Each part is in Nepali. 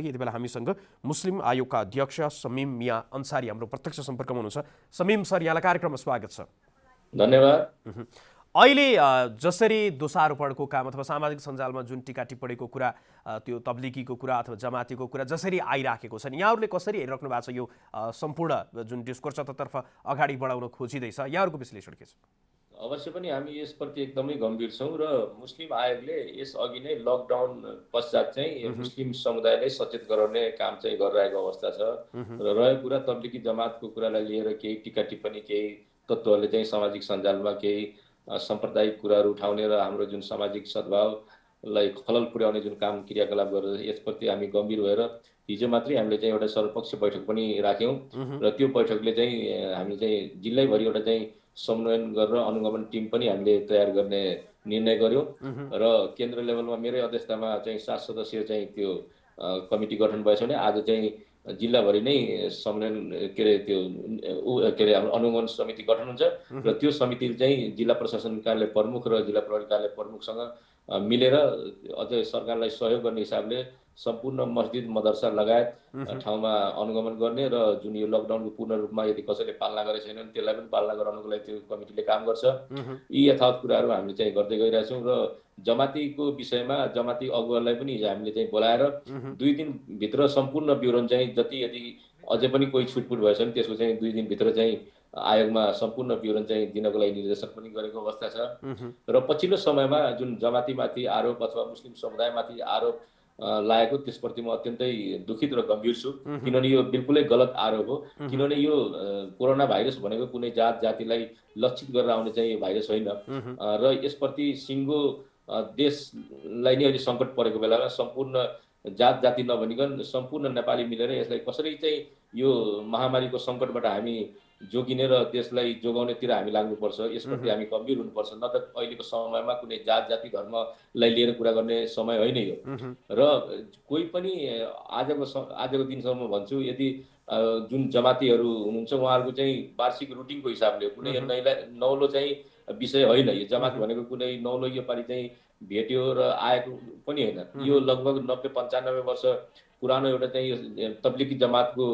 यति बेला हामीसँग मुस्लिम आयोगका अध्यक्ष समीम मिया अन्सारी हाम्रो प्रत्यक्ष सम्पर्कमा हुनुहुन्छ। समीम सर यहाँलाई कार्यक्रममा स्वागत छ। धन्यवाद। अहिले जसरी दोषारोपणको काम अथवा सामाजिक सञ्जालमा जुन टिका टिप्पणीको कुरा त्यो तब्लिकीको कुरा अथवा जमातीको कुरा जसरी आइराखेको छन् यहाँहरूले कसरी हेरिराख्नु भएको छ यो सम्पूर्ण जुन डिस्कोर्स छ ततर्फ अगाडि बढाउन खोजिँदैछ? यहाँहरूको विश्लेषण के छ? अवश्य पनि हामी यसप्रति एकदमै गम्भीर छौँ र मुस्लिम आयोगले यसअघि नै लकडाउन पश्चात चाहिँ मुस्लिम समुदायलाई सचेत गराउने काम चाहिँ गरिरहेको अवस्था छ। र रहेको कुरा तब्लिकी जमातको कुरालाई लिएर केही टिका टिप्पणी केही तत्त्वहरूले चाहिँ सामाजिक सञ्जालमा केही साम्प्रदायिक कुराहरू उठाउने र हाम्रो जुन सामाजिक सद्भावलाई खलल पुर्याउने जुन काम क्रियाकलाप गरेर यसप्रति हामी गम्भीर भएर हिजो मात्रै हामीले चाहिँ एउटा सर्वपक्षीय बैठक पनि राख्यौँ। र त्यो बैठकले चाहिँ हामीले चाहिँ जिल्लैभरि एउटा चाहिँ समन्वयन गरेर अनुगमन टिम पनि हामीले तयार गर्ने निर्णय गर्यौँ। र केन्द्र लेभलमा मेरै अध्यक्षतामा चाहिँ सात सदस्यीय चाहिँ त्यो कमिटी गठन भएछ भने आज चाहिँ जिल्लाभरि नै समन्वयन के अरे त्यो के अरे हाम्रो अनुगमन समिति गठन हुन्छ। र त्यो समितिले चाहिँ जिल्ला प्रशासन कार्यालय प्रमुख र जिल्ला प्रहरी कार्यालय प्रमुखसँग मिलेर अझ सरकारलाई सहयोग गर्ने हिसाबले सम्पूर्ण मस्जिद मदरसा लगायत ठाउँमा अनुगमन गर्ने र जुन यो लकडाउनको पूर्ण रूपमा यदि कसैले पालना गरेको छैन भने त्यसलाई पनि पालना गराउनको लागि त्यो कमिटीले काम गर्छ। यी यथावत कुराहरू हामीले चाहिँ गर्दै गइरहेछौँ र जमातीको विषयमा जमाती अगुवालाई पनि हिजो हामीले चाहिँ बोलाएर दुई दिनभित्र सम्पूर्ण विवरण चाहिँ जति यदि अझै पनि कोही छुटपुट भएछ भने त्यसको चाहिँ दुई दिनभित्र चाहिँ आयोगमा सम्पूर्ण विवरण चाहिँ दिनको लागि निर्देशन पनि गरेको अवस्था छ। र पछिल्लो समयमा जुन जमातीमाथि आरोप अथवा मुस्लिम समुदायमाथि आरोप लागेको त्यसप्रति म अत्यन्तै दुखित र गम्भीर छु। किनभने यो बिल्कुलै गलत आरोप हो। किनभने यो कोरोना भाइरस भनेको कुनै जात जातिलाई लक्षित गरेर आउने चाहिँ भाइरस होइन। र यसप्रति सिङ्गो देशलाई नै अहिले सङ्कट परेको बेलामा सम्पूर्ण जात जाति नभनिकन सम्पूर्ण नेपाली मिलेर यसलाई कसरी चाहिँ यो महामारीको सङ्कटबाट हामी जोगिने र देशलाई जोगाउनेतिर हामी लाग्नुपर्छ यसप्रति हामी गम्भीर हुनुपर्छ न त अहिलेको समयमा कुनै जात जाति धर्मलाई लिएर कुरा गर्ने समय होइन यो। र कोही पनि आजको आजको दिनसम्म भन्छु यदि जुन जमातीहरू हुनुहुन्छ उहाँहरूको चाहिँ वार्षिक रुटिनको हिसाबले। कुनै यो नैला नौलो चाहिँ विषय होइन। यो जमात भनेको कुनै नौलो योपालि चाहिँ भेट्यो र आएको पनि होइन। यो लगभग नब्बे पन्चानब्बे वर्ष पुरानो एउटा चाहिँ यो तब्लिकी जमातको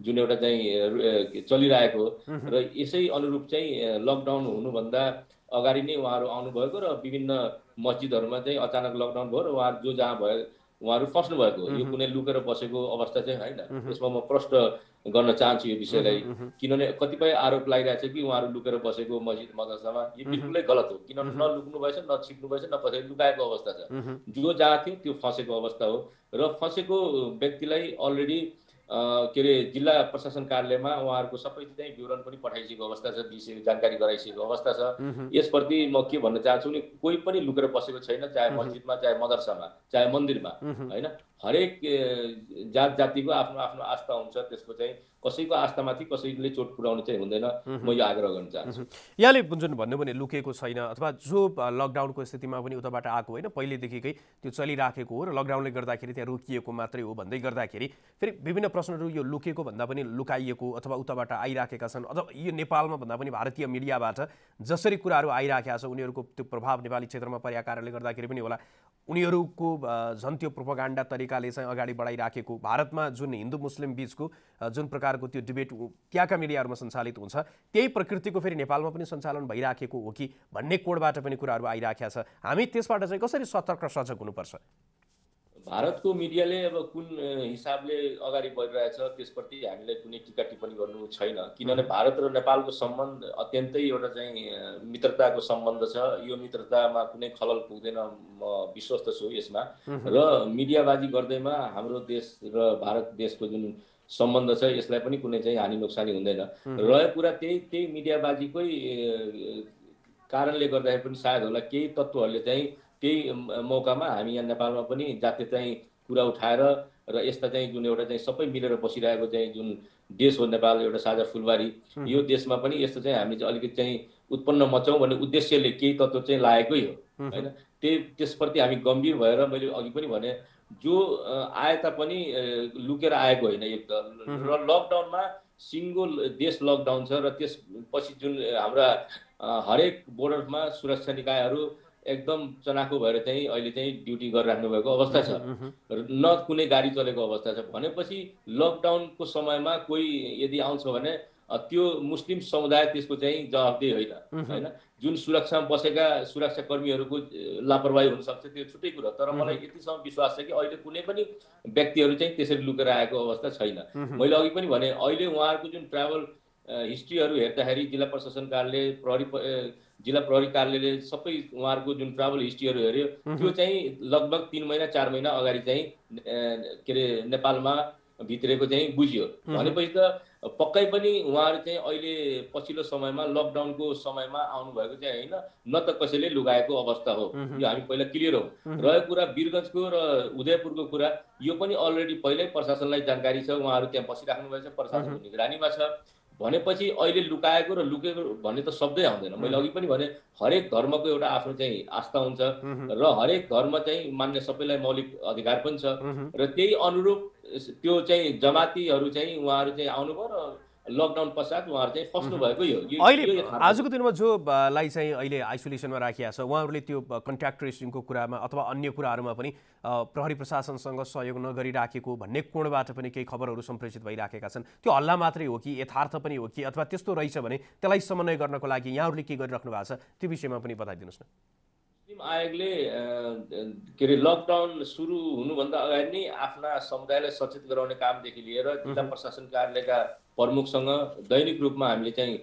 जुन एउटा चाहिँ चलिरहेको हो। र यसै अनुरूप चाहिँ लकडाउन हुनुभन्दा अगाडि नै उहाँहरू आउनुभएको र विभिन्न मस्जिदहरूमा चाहिँ अचानक लकडाउन भयो र उहाँहरू जो जहाँ भयो उहाँहरू फस्नु भएको। यो कुनै लुकेर बसेको अवस्था चाहिँ होइन। यसमा म प्रश्न गर्न चाहन्छु यो विषयलाई। किनभने कतिपय आरोप लागिरहेको छ कि उहाँहरू लुकेर बसेको मस्जिद मदरसामा यो बिल्कुलै गलत हो। किनभने न लुक्नु भएछ न छिप्नु भएछ न कसैले लुकाएको अवस्था छ। जो जहाँ थियो त्यो फँसेको अवस्था हो। र फँसेको व्यक्तिलाई अलरेडी के अरे जिल्ला प्रशासन कार्यालयमा उहाँहरूको सबै चाहिँ विवरण पनि पठाइसकेको अवस्था छ दिइसकेको जानकारी गराइसकेको अवस्था छ। यसप्रति म के भन्न चाहन्छु भने कोही पनि लुकेर बसेको छैन चाहे मस्जिदमा चाहे मदरसामा चाहे मन्दिरमा होइन? हरेक जात जातिको आफ्नो आफ्नो आस्था हुन्छ त्यसको चाहिँ कसैको आस्थामाथि कसैले चोट पुर्याउनु चाहिँ हुँदैन। म यो आग्रह गर्न चाहन्छु। यहाँले जुन भन्नु भने लुकेको छैन अथवा जो लकडाउनको स्थितिमा पनि उताबाट आएको होइन पहिलेदेखिकै त्यो चलिराखेको हो र लकडाउनले गर्दाखेरि त्यहाँ रोकिएको मात्रै हो भन्दै गर्दाखेरि फेरि विभिन्न प्रश्नहरू यो लुकेको भन्दा पनि लुकाइएको अथवा उताबाट आइराखेका छन् अथवा यो नेपालमा भन्दा पनि भारतीय मिडियाबाट जसरी कुराहरू आइराखेका छ उनीहरूको त्यो प्रभाव नेपाली क्षेत्रमा परेका कारणले गर्दाखेरि पनि होला उनीहरूको झन् त्यो प्रोपागान्डा तरिकाले चाहिँ अगाडि बढाइराखेको भारतमा जुन हिन्दू मुस्लिम बिचको जुन प्रकारको त्यो डिबेट त्यहाँका मिडियाहरूमा सञ्चालित हुन्छ त्यही प्रकृतिको फेरि नेपालमा पनि सञ्चालन भइराखेको हो कि भन्ने कोडबाट पनि कुराहरू आइराखेका छ। हामी त्यसबाट चाहिँ कसरी सतर्क सजग हुनुपर्छ? भारतको मिडियाले अब कुन हिसाबले अगाडि बढिरहेछ त्यसप्रति हामीलाई कुनै टिका टिप्पणी गर्नु छैन। किनभने भारत र नेपालको सम्बन्ध अत्यन्तै एउटा चाहिँ मित्रताको सम्बन्ध छ। यो मित्रतामा कुनै खलल पुग्दैन म विश्वस्त छु यसमा। र मिडियाबाजी गर्दैमा हाम्रो देश र भारत देशको जुन सम्बन्ध छ यसलाई पनि कुनै चाहिँ हानि नोक्सानी हुँदैन। रहेको कुरा त्यही त्यही मिडियाबाजीकै कारणले गर्दाखेरि पनि सायद होला केही तत्त्वहरूले चाहिँ त्यही मौकामा हामी यहाँ नेपालमा पनि जातीय चाहिँ कुरा उठाएर र यस्ता चाहिँ जुन एउटा चाहिँ सबै मिलेर बसिरहेको चाहिँ जुन देश हो नेपाल एउटा साझा फुलबारी यो देशमा पनि यस्तो चाहिँ हामी चाहिँ अलिकति चाहिँ उत्पन्न मचाउँ भन्ने उद्देश्यले केही तत्त्व चाहिँ लागेकै हो होइन? त्यही त्यसप्रति हामी गम्भीर भएर मैले अघि पनि भने जो आए तापनि लुकेर आएको होइन एक त। र लकडाउनमा सिङ्गो देश लकडाउन छ र त्यसपछि जुन हाम्रा हरेक बोर्डरमा सुरक्षा निकायहरू एकदम चनाखो भएर चाहिँ अहिले चाहिँ ड्युटी गरिराख्नु भएको अवस्था छ। र न कुनै गाडी चलेको अवस्था छ। भनेपछि लकडाउनको समयमा कोही यदि आउँछ भने त्यो मुस्लिम समुदाय त्यसको चाहिँ जवाबदेही होइन। होइन? जुन सुरक्षामा बसेका सुरक्षाकर्मीहरूको लापरवाही हुनसक्छ त्यो छुट्टै कुरा। तर मलाई यतिसम्म विश्वास छ कि अहिले कुनै पनि व्यक्तिहरू चाहिँ त्यसरी लुकेर आएको अवस्था छैन। मैले अघि पनि भने अहिले उहाँहरूको जुन ट्राभल हिस्ट्रीहरू हेर्दाखेरि जिल्ला प्रशासन कार्यालय प्रहरी जिल्ला प्रहरी कार्यालयले सबै उहाँहरूको जुन ट्राभल हिस्ट्रीहरू हेऱ्यो त्यो चाहिँ लगभग तिन महिना चार महिना अगाडि चाहिँ के अरे नेपालमा भित्रेको चाहिँ बुझियो। भनेपछि त पक्कै पनि उहाँहरू चाहिँ अहिले पछिल्लो समयमा लकडाउनको समयमा आउनुभएको चाहिँ होइन न त कसैले लुगाएको अवस्था हो। यो हामी पहिला क्लियर हौ। रहेको कुरा वीरगञ्जको र उदयपुरको कुरा यो पनि अलरेडी पहिल्यै प्रशासनलाई जानकारी छ उहाँहरू त्यहाँ बसिराख्नु भएको छ प्रशासनको निगरानीमा छ। भनेपछि अहिले लुकाएको र लुकेको भन्ने त शब्दै आउँदैन। मैले अघि पनि भने हरेक धर्मको एउटा आफ्नो चाहिँ आस्था हुन्छ र हरेक धर्म चाहिँ मान्ने सबैलाई मौलिक अधिकार पनि छ र त्यही अनुरूप त्यो चाहिँ जमातीहरू चाहिँ उहाँहरू चाहिँ आउनुभयो र लकडाउन पश्चात उहाँहरू चाहिँ फस्नु भएको यो अहिले आजको दिनमा जो ब, लाई चाहिँ अहिले आइसोलेसनमा राखिएको छ उहाँहरूले त्यो कन्ट्याक्ट ट्रेसिङको कुरामा अथवा अन्य कुराहरूमा पनि प्रहरी प्रशासनसँग सहयोग नगरिराखेको भन्ने कोणबाट पनि केही खबरहरू सम्प्रेषित भइराखेका छन्। त्यो हल्ला मात्रै हो कि यथार्थ पनि हो कि अथवा त्यस्तो रहेछ भने त्यसलाई समन्वय गर्नको लागि यहाँहरूले के गरिराख्नु भएको छ त्यो विषयमा पनि बताइदिनुहोस् न। आयोगले के अरे लकडाउन सुरु हुनुभन्दा अगाडि नै आफ्ना समुदायलाई सचेत गराउने कामदेखि लिएर जिल्ला प्रशासन कार्यालयका प्रमुखसँग दैनिक रूपमा हामीले चाहिँ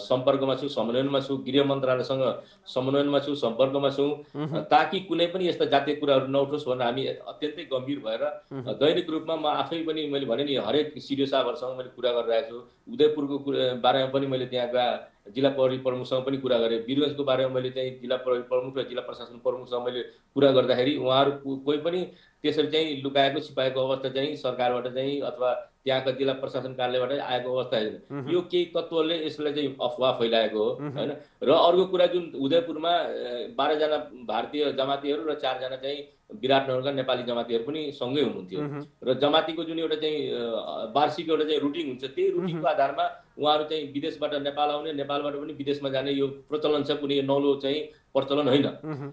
सम्पर्कमा छौँ समन्वयनमा छौँ गृह मन्त्रालयसँग समन्वयनमा छौँ सम्पर्कमा छौँ ताकि कुनै पनि यस्ता जातीय कुराहरू नउठोस् भनेर हामी अत्यन्तै गम्भीर भएर दैनिक रूपमा म आफै पनि मैले भने नि हरेक सिडिओ साहबहरूसँग मैले कुरा गरिरहेको छु। उदयपुरको कुरा बारेमा पनि मैले त्यहाँका जिल्ला प्रहरी प्रमुखसँग पनि कुरा गरेँ। वीरगञ्जको बारेमा मैले चाहिँ जिल्ला प्रहरी प्रमुख र जिल्ला प्रशासन प्रमुखसँग मैले कुरा गर्दाखेरि उहाँहरू कोही पनि त्यसरी चाहिँ लुकाएको छिपाएको अवस्था चाहिँ सरकारबाट चाहिँ अथवा त्यहाँका जिल्ला प्रशासन कार्यालयबाट आएको अवस्था होइन यो केही तत्त्वले यसलाई चाहिँ अफवाह फैलाएको हो होइन? र अर्को कुरा जुन उदयपुरमा बाह्रजना भारतीय जमातीहरू र चारजना चाहिँ विराटनगरका नेपाली जमातीहरू पनि सँगै हुनुहुन्थ्यो। र जमातीको जुन एउटा चाहिँ वार्षिक एउटा चाहिँ रुटिन हुन्छ त्यही रुटिनको आधारमा उहाँहरू चाहिँ विदेशबाट नेपाल आउने नेपालबाट पनि विदेशमा जाने यो प्रचलन छ कुनै नौलो चाहिँ प्रचलन होइन।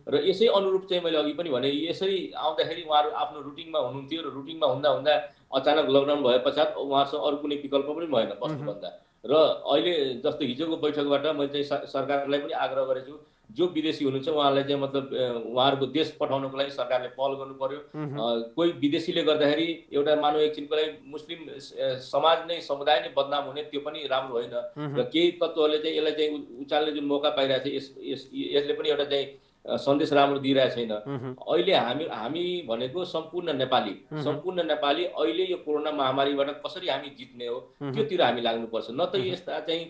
र यसै अनुरूप चाहिँ मैले अघि पनि भने यसरी आउँदाखेरि उहाँहरू आफ्नो रुटिनमा हुनुहुन्थ्यो र रुटिनमा हुँदा हुँदा अचानक लकडाउन भए पश्चात उहाँसँग अरू कुनै विकल्प पनि भएन बस्नुभन्दा। र अहिले जस्तो हिजोको बैठकबाट मैले चाहिँ सरकारलाई पनि आग्रह गरेको छु जो विदेशी हुनुहुन्छ उहाँलाई चाहिँ मतलब उहाँहरूको देश पठाउनको लागि सरकारले पहल गर्नु पर्यो कोही विदेशीले गर्दाखेरि एउटा मानव एकछिनको लागि मुस्लिम समाज नै समुदाय नै बदनाम हुने त्यो पनि राम्रो होइन। र केही तत्त्वहरूले चाहिँ यसलाई चाहिँ उचाल्ने जुन मौका पाइरहेको छ यस यस- यसले पनि एउटा चाहिँ सन्देश राम्रो दिइरहेको छैन। अहिले हामी हामी भनेको सम्पूर्ण नेपाली सम्पूर्ण नेपाली अहिले यो कोरोना महामारीबाट कसरी हामी जित्ने हो त्योतिर हामी लाग्नुपर्छ। न त यस्ता चाहिँ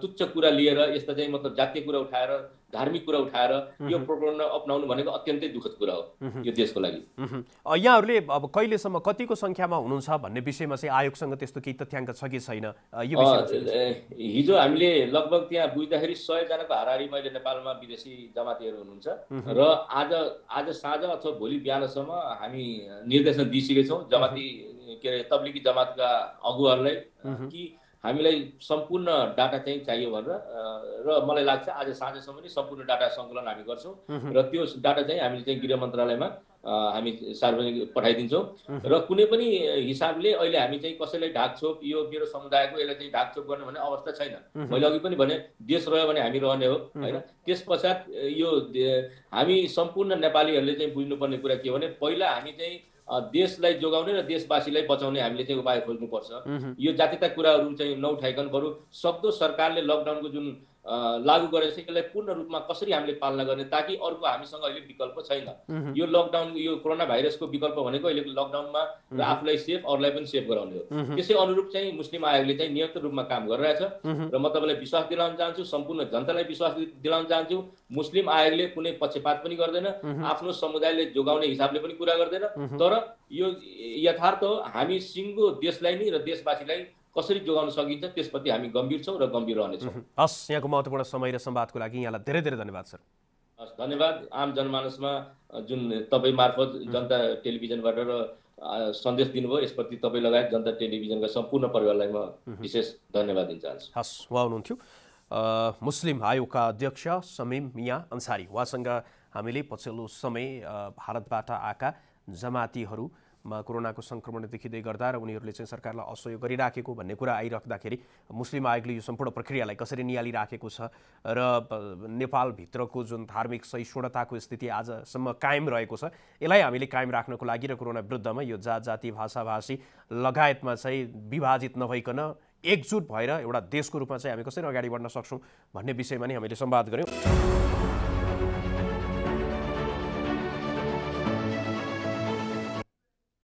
तुच्छ कुरा लिएर यस्ता चाहिँ मतलब जातीय कुरा उठाएर धार्मिक कुरा उठाएर यो प्रकरण अप्नाउनु भनेको अत्यन्तै दुःखद कुरा हो यो देशको लागि। यहाँहरूले अब कहिलेसम्म कतिको सङ्ख्यामा हुनुहुन्छ भन्ने विषयमा चाहिँ आयोगसँग त्यस्तो केही तथ्याङ्क छ कि छैन? यो हिजो हामीले लगभग त्यहाँ बुझ्दाखेरि सयजनाको हाराहारी मैले नेपालमा विदेशी जमातीहरू हुनुहुन्छ र आज आज साँझ अथवा भोलि बिहानसम्म हामी निर्देशन दिइसकेका छौँ जमाती के अरे तब्लिकी जमातका अगुवाहरूलाई कि हामीलाई सम्पूर्ण डाटा चाहिँ चाहियो भनेर र मलाई लाग्छ आज साँझसम्म नै सम्पूर्ण डाटा सङ्कलन हामी गर्छौँ। र त्यो डाटा चाहिँ हामीले चाहिँ गृह मन्त्रालयमा हामी सार्वजनिक पठाइदिन्छौँ। र कुनै पनि हिसाबले अहिले हामी चाहिँ कसैलाई ढाकछोप यो मेरो समुदायको यसलाई चाहिँ ढाकछोप गर्ने भन्ने अवस्था छैन। मैले अघि पनि भने देश रह्यो भने हामी रहने हो होइन? त्यस पश्चात यो हामी सम्पूर्ण नेपालीहरूले चाहिँ बुझ्नुपर्ने कुरा के हो भने पहिला हामी चाहिँ देशलाई जोगाउने र देशवासीलाई बचाउने हामीले चाहिँ उपाय खोज्नुपर्छ। यो जातीयता कुराहरू चाहिँ नउठाइकन बरु सक्दो सरकारले लकडाउनको जुन लागू गरेको छ यसलाई पूर्ण रूपमा कसरी हामीले पालना गर्ने ताकि अर्को हामीसँग अहिले विकल्प छैन। यो लकडाउन यो कोरोना भाइरसको विकल्प भनेको अहिले लकडाउनमा र आफूलाई सेफ अरूलाई पनि सेफ गराउने हो। त्यसै अनुरूप चाहिँ मुस्लिम आयोगले चाहिँ नियमित रूपमा काम गरिरहेछ। र म तपाईँलाई विश्वास दिलाउन चाहन्छु सम्पूर्ण जनतालाई विश्वास दिलाउन चाहन्छु मुस्लिम आयोगले कुनै पक्षपात पनि गर्दैन आफ्नो समुदायले जोगाउने हिसाबले पनि कुरा गर्दैन। तर यो यथार्थ हो हामी सिङ्गो देशलाई नै र देशवासीलाई कसरी जोगाउन सकिन्छ त्यसप्रति हामी गम्भीर छौँ र गम्भीर रहनेछौँ। हस् यहाँको महत्त्वपूर्ण समय र संवादको लागि यहाँलाई धेरै धेरै धन्यवाद सर। हस् धन्यवाद। आम जनमानसमा जुन तपाईँ मार्फत जनता टेलिभिजनबाट र सन्देश दिनुभयो यसप्रति तपाईँ लगायत जनता टेलिभिजनका सम्पूर्ण परिवारलाई म विशेष धन्यवाद दिन चाहन्छु। हस् उहाँ हुनुहुन्थ्यो। मुस्लिम आयोगका अध्यक्ष समिम मिया अन्सारी। उहाँसँग हामीले पछिल्लो समय भारतबाट आएका जमातीहरू कोरोनाको सङ्क्रमण देखिँदै गर्दा र उनीहरूले चाहिँ सरकारलाई असहयोग गरिराखेको भन्ने कुरा आइराख्दाखेरि मुस्लिम आयोगले यो सम्पूर्ण प्रक्रियालाई कसरी निहालिराखेको छ र नेपालभित्रको जुन धार्मिक सहिष्णुताको स्थिति आजसम्म कायम रहेको छ यसलाई हामीले कायम राख्नको लागि र कोरोना विरुद्धमा यो जात जाति भाषाभाषी लगायतमा चाहिँ विभाजित नभइकन एकजुट भएर एउटा देशको रूपमा चाहिँ हामी कसरी अगाडि बढ्न सक्छौँ भन्ने विषयमा नै हामीले संवाद गऱ्यौँ।